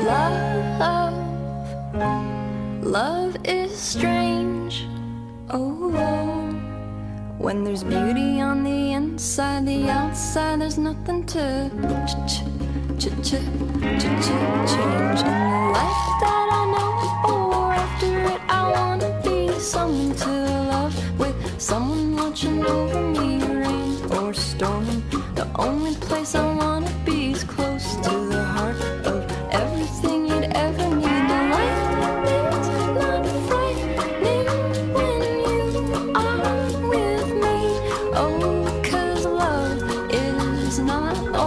Love, love is strange. Oh, when there's beauty on the inside, the outside, there's nothing to ch ch ch ch ch ch change. In the life that I know, or after it, I wanna be someone to love with someone watching over me, rain or storm. The only place I is not